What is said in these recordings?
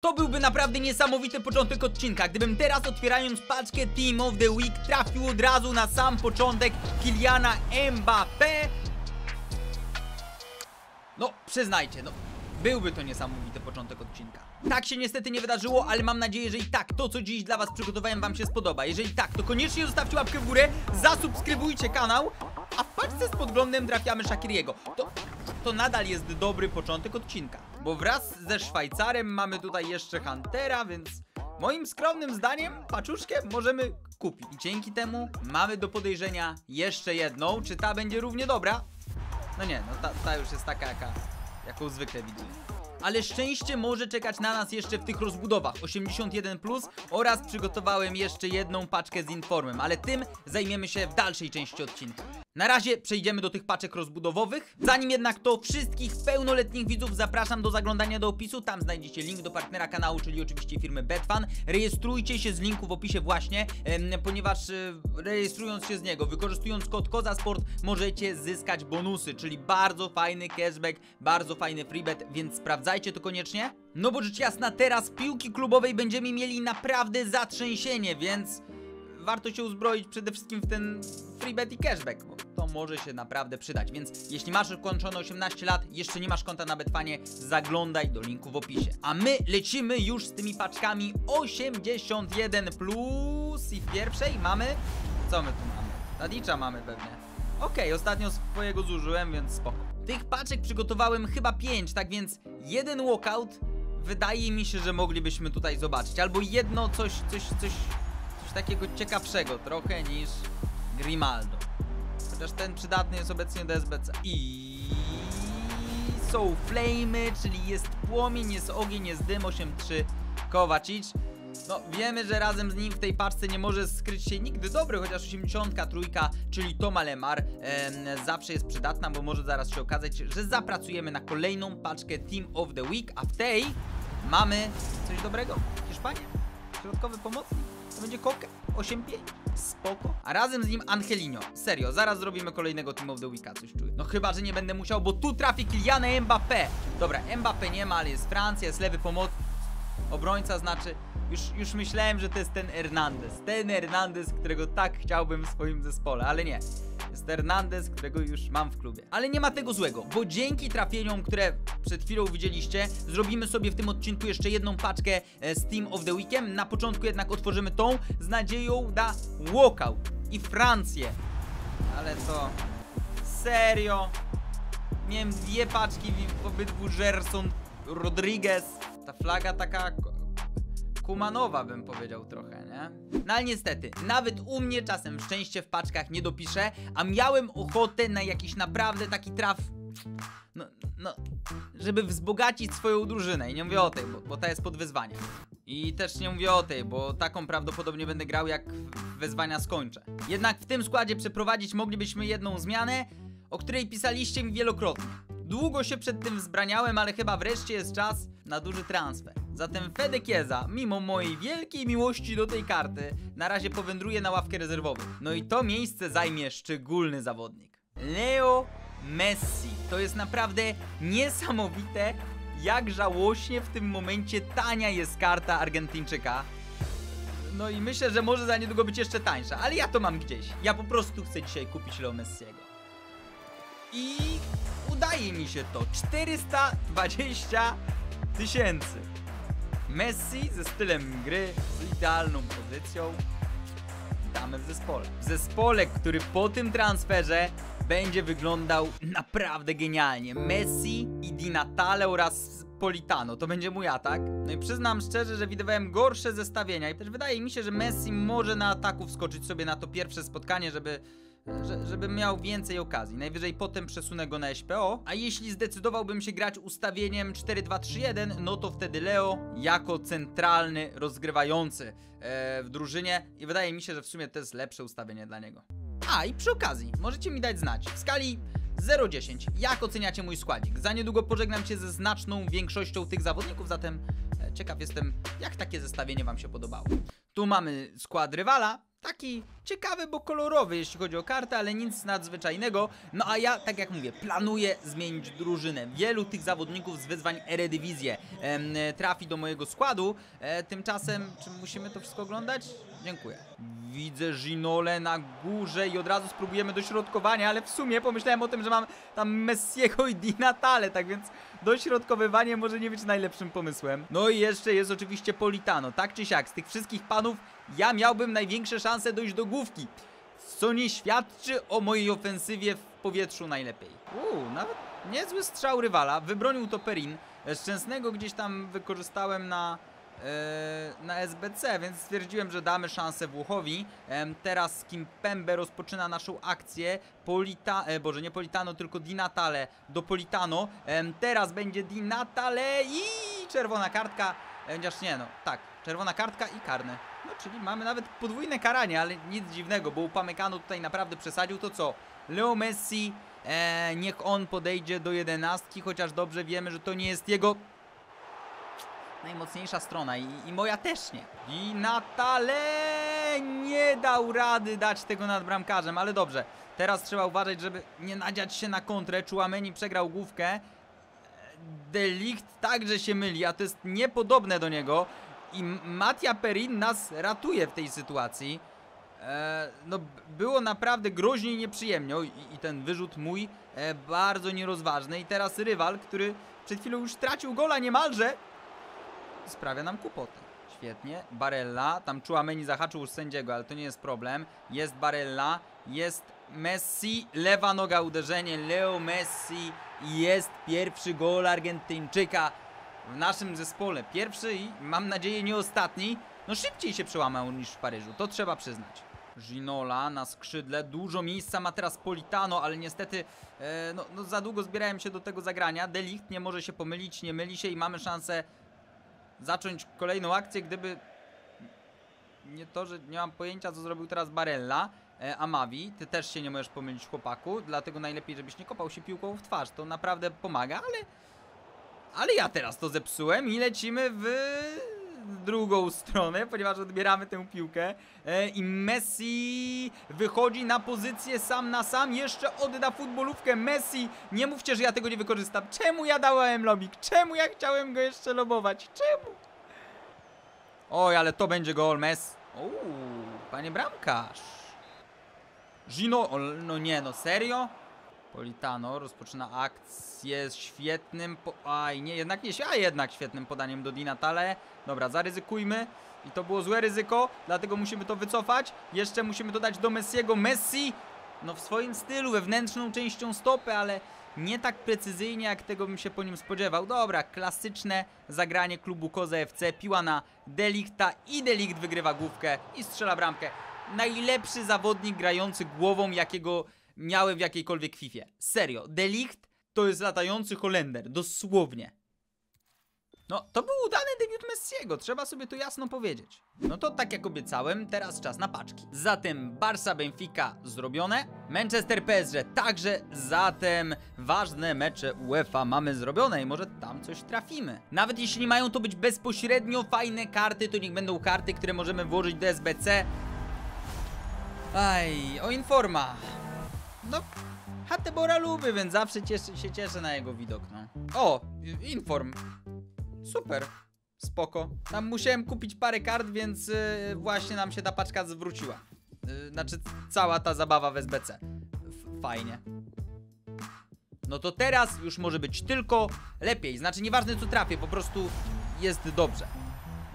To byłby naprawdę niesamowity początek odcinka, gdybym teraz otwierając paczkę Team of the Week trafił od razu na sam początek Kiliana Mbappé. No, przyznajcie, no, byłby to niesamowity początek odcinka. Tak się niestety nie wydarzyło, ale mam nadzieję, że i tak to, co dziś dla was przygotowałem, wam się spodoba. Jeżeli tak, to koniecznie zostawcie łapkę w górę, zasubskrybujcie kanał, a w paczce z podglądem trafiamy Shakiriego. To, to nadal jest dobry początek odcinka, bo wraz ze Szwajcarem mamy tutaj jeszcze Huntera, więc moim skromnym zdaniem paczuszkę możemy kupić. I dzięki temu mamy do podejrzenia jeszcze jedną, czy ta będzie równie dobra? No nie, no ta, ta już jest taka, jaka, jaką zwykle widzimy. Ale szczęście może czekać na nas jeszcze w tych rozbudowach 81 plus oraz przygotowałem jeszcze jedną paczkę z informem, ale tym zajmiemy się w dalszej części odcinka. Na razie przejdziemy do tych paczek rozbudowowych. Zanim jednak to wszystkich pełnoletnich widzów zapraszam do zaglądania do opisu. Tam znajdziecie link do partnera kanału, czyli oczywiście firmy Betfan. Rejestrujcie się z linku w opisie właśnie, ponieważ e, rejestrując się z niego, wykorzystując kod KOZASPORT możecie zyskać bonusy, czyli bardzo fajny cashback, bardzo fajny freebet, więc sprawdzajcie to koniecznie. No bo rzecz jasna, teraz piłki klubowej będziemy mieli naprawdę zatrzęsienie, więc warto się uzbroić przede wszystkim w ten freebet i cashback, bo to może się naprawdę przydać. Więc jeśli masz ukończone 18 lat, jeszcze nie masz konta na Betfanie, zaglądaj do linku w opisie. A my lecimy już z tymi paczkami 81 plus i w pierwszej mamy... Co my tu mamy? Tadicza mamy pewnie. Okej, ostatnio swojego zużyłem, więc spoko. Tych paczek przygotowałem chyba 5, tak więc jeden walkout wydaje mi się, że moglibyśmy tutaj zobaczyć. Albo jedno coś, coś, coś, coś takiego ciekawszego trochę niż Grimaldo. Chociaż ten przydatny jest obecnie do SBC. I są flamey, czyli jest płomień, jest ogień, jest dym 8-3 Kovacic. No, wiemy, że razem z nim w tej paczce nie może skryć się nigdy dobry, chociaż 83, czyli Toma Lemar, em, zawsze jest przydatna, bo może zaraz się okazać, że zapracujemy na kolejną paczkę Team of the Week, a w tej mamy coś dobrego. Hiszpania, środkowy pomocnik, to będzie Koke, 8-5, spoko. A razem z nim Angelino, serio, zaraz zrobimy kolejnego Team of the Weeka, coś czuję. No chyba, że nie będę musiał, bo tu trafi Kylian Mbappé. Dobra, Mbappé nie ma, ale jest Francja, jest lewy pomocnik, obrońca znaczy... Już, już myślałem, że to jest ten Hernandez. Ten Hernandez, którego tak chciałbym w swoim zespole, ale nie. Jest Hernandez, którego już mam w klubie. Ale nie ma tego złego, bo dzięki trafieniom, które przed chwilą widzieliście, zrobimy sobie w tym odcinku jeszcze jedną paczkę e, z Team of the Weekiem. Na początku jednak otworzymy tą z nadzieją na walkout i Francję. Ale to... Serio? Miałem dwie paczki w obydwu Gerson Rodriguez. Ta flaga taka kumanowa bym powiedział trochę, nie? No ale niestety, nawet u mnie czasem szczęście w paczkach nie dopisze, a miałem ochotę na jakiś naprawdę taki traf, no, no, żeby wzbogacić swoją drużynę i nie mówię o tej, bo, bo ta jest pod wyzwaniem. I też nie mówię o tej, bo taką prawdopodobnie będę grał jak wyzwania skończę. Jednak w tym składzie przeprowadzić moglibyśmy jedną zmianę, o której pisaliście mi wielokrotnie. Długo się przed tym wzbraniałem, ale chyba wreszcie jest czas na duży transfer. Zatem Fede Chiesa, mimo mojej wielkiej miłości do tej karty, na razie powędruje na ławkę rezerwową. No i to miejsce zajmie szczególny zawodnik. Leo Messi. To jest naprawdę niesamowite, jak żałośnie w tym momencie tania jest karta Argentyńczyka. No i myślę, że może za niedługo być jeszcze tańsza, ale ja to mam gdzieś. Ja po prostu chcę dzisiaj kupić Leo Messiego. I udaje mi się to. 420 tysięcy. Messi ze stylem gry, z idealną pozycją. Witamy w zespole. W zespole, który po tym transferze będzie wyglądał naprawdę genialnie. Messi i Di Natale oraz Politano. To będzie mój atak. No i przyznam szczerze, że widywałem gorsze zestawienia i też wydaje mi się, że Messi może na ataku wskoczyć sobie na to pierwsze spotkanie, żeby że, żeby miał więcej okazji. Najwyżej potem przesunę go na SPO. A jeśli zdecydowałbym się grać ustawieniem 4-2-3-1, no to wtedy Leo jako centralny rozgrywający e, w drużynie. I wydaje mi się, że w sumie to jest lepsze ustawienie dla niego. A i przy okazji, możecie mi dać znać w skali 0-10, jak oceniacie mój składzik. Za niedługo pożegnam się ze znaczną większością tych zawodników, zatem e, ciekaw jestem, jak takie zestawienie Wam się podobało. Tu mamy skład rywala, taki ciekawy, bo kolorowy, jeśli chodzi o kartę, ale nic nadzwyczajnego. No a ja, tak jak mówię, planuję zmienić drużynę. Wielu tych zawodników z wyzwań Eredivisie em, trafi do mojego składu. E, tymczasem, czy musimy to wszystko oglądać? Dziękuję. Widzę Ginole na górze i od razu spróbujemy dośrodkowania, ale w sumie pomyślałem o tym, że mam tam Messiego i Di Natale, tak więc dośrodkowywanie może nie być najlepszym pomysłem. No i jeszcze jest oczywiście Politano. Tak czy siak, z tych wszystkich panów ja miałbym największe szanse dojść do główki. Co nie świadczy o mojej ofensywie w powietrzu najlepiej. Uuu, nawet niezły strzał rywala. Wybronił to Perin. Szczęsnego gdzieś tam wykorzystałem na na SBC, więc stwierdziłem, że damy szansę Włochowi. Teraz Kimpembe rozpoczyna naszą akcję. Polita, e, Boże, nie Politano, tylko Di Natale do Politano. Teraz będzie Di Natale i czerwona kartka. E, Chociaż nie, no tak, czerwona kartka i karne. No, czyli mamy nawet podwójne karanie, ale nic dziwnego, bo Upamecano tutaj naprawdę przesadził. To co? Leo Messi, e, niech on podejdzie do jedenastki, chociaż dobrze wiemy, że to nie jest jego najmocniejsza strona i, i moja też nie. I Natale nie dał rady dać tego nad bramkarzem, ale dobrze. Teraz trzeba uważać, żeby nie nadziać się na kontrę. Chouameni przegrał główkę. Delikt także się myli, a to jest niepodobne do niego. I Mattia Perin nas ratuje w tej sytuacji. E, no, było naprawdę groźnie i nieprzyjemnie. I, I ten wyrzut mój e, bardzo nierozważny. I teraz rywal, który przed chwilą już stracił gola niemalże, sprawia nam kłopoty. Świetnie. Barella. Tam Chouameni zahaczył już sędziego, ale to nie jest problem. Jest Barella. Jest Messi. Lewa noga uderzenie. Leo Messi. Jest pierwszy gol Argentyńczyka w naszym zespole. Pierwszy i mam nadzieję nie ostatni. No szybciej się przełamał niż w Paryżu. To trzeba przyznać. Ginola na skrzydle. Dużo miejsca ma teraz Politano, ale niestety e, no, no za długo zbierałem się do tego zagrania. Delikt nie może się pomylić, nie myli się i mamy szansę zacząć kolejną akcję, gdyby nie to, że nie mam pojęcia, co zrobił teraz Barella, e, Amavi, ty też się nie możesz pomylić chłopaku, dlatego najlepiej, żebyś nie kopał się piłką w twarz, to naprawdę pomaga, ale ale ja teraz to zepsułem i lecimy w drugą stronę, ponieważ odbieramy tę piłkę e, i Messi wychodzi na pozycję sam na sam, jeszcze odda futbolówkę. Messi, nie mówcie, że ja tego nie wykorzystam, czemu ja dałem lobik, czemu ja chciałem go jeszcze lobować, czemu? Oj, ale to będzie gol, Messi, Uuu, panie bramkarz, Gino, no nie, no serio? Politano rozpoczyna akcję z świetnym. Po... Aj, nie, jednak nie, a jednak świetnym podaniem do Di Natale. Dobra, zaryzykujmy. I to było złe ryzyko, dlatego musimy to wycofać. Jeszcze musimy to dać do Messiego. Messi, no w swoim stylu, wewnętrzną częścią stopy, ale nie tak precyzyjnie, jak tego bym się po nim spodziewał. Dobra, klasyczne zagranie klubu Koza FC. Piła na Delikta i Delikt wygrywa główkę i strzela bramkę. Najlepszy zawodnik grający głową, jakiego miałem w jakiejkolwiek Fifie. Serio, Delikt to jest latający Holender, dosłownie. No, to był udany debiut Messiego, trzeba sobie to jasno powiedzieć. No to tak jak obiecałem, teraz czas na paczki. Zatem Barca Benfica zrobione, Manchester PSG także, zatem ważne mecze UEFA mamy zrobione i może tam coś trafimy. Nawet jeśli mają to być bezpośrednio fajne karty, to niech będą karty, które możemy włożyć do SBC. Aj, o Informa. No, Hatebora lubię, więc zawsze cieszy, się cieszę na jego widok, no. O, Inform. Super. Spoko. Tam musiałem kupić parę kart, więc y, właśnie nam się ta paczka zwróciła. Y, znaczy, cała ta zabawa w SBC. F fajnie. No to teraz już może być tylko lepiej. Znaczy, nieważne co trafię, po prostu jest dobrze.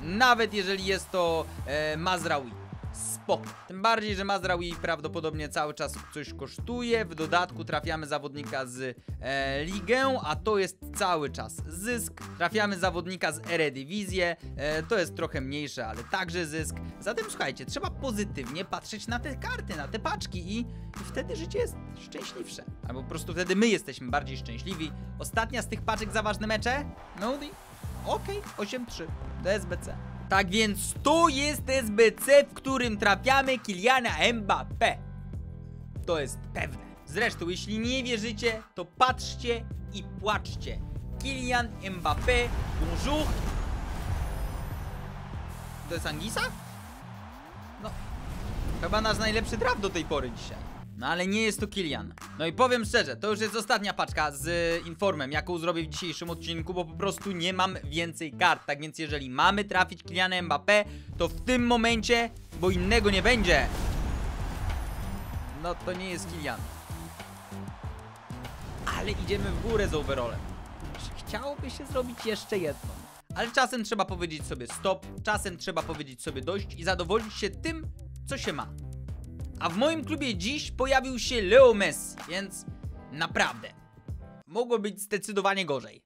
Nawet jeżeli jest to e, Mazraoui. Spoko. Tym bardziej, że Mazraoui prawdopodobnie cały czas coś kosztuje. W dodatku trafiamy zawodnika z e, Ligę, a to jest cały czas zysk. Trafiamy zawodnika z Eredivisie. E, to jest trochę mniejsze, ale także zysk. Zatem słuchajcie, trzeba pozytywnie patrzeć na te karty, na te paczki i, i wtedy życie jest szczęśliwsze. Albo po prostu wtedy my jesteśmy bardziej szczęśliwi. Ostatnia z tych paczek za ważne mecze? Moody? Okej, 8-3 do SBC. Tak więc to jest SBC, w którym trafiamy Kiliana Mbappé. To jest pewne. Zresztą, jeśli nie wierzycie, to patrzcie i płaczcie. Kilian Mbappé, bonjour. To jest Angisa? No. Chyba nasz najlepszy draft do tej pory dzisiaj. No ale nie jest to Kilian. No i powiem szczerze, to już jest ostatnia paczka z y, informem, jaką zrobię w dzisiejszym odcinku, bo po prostu nie mam więcej kart. Tak więc jeżeli mamy trafić Kiliana Mbappé, to w tym momencie, bo innego nie będzie. No to nie jest Kilian. Ale idziemy w górę z overallem. Chciałoby się zrobić jeszcze jedno. Ale czasem trzeba powiedzieć sobie stop, czasem trzeba powiedzieć sobie dość i zadowolić się tym, co się ma. A w moim klubie dziś pojawił się Leo Messi, więc naprawdę mogło być zdecydowanie gorzej.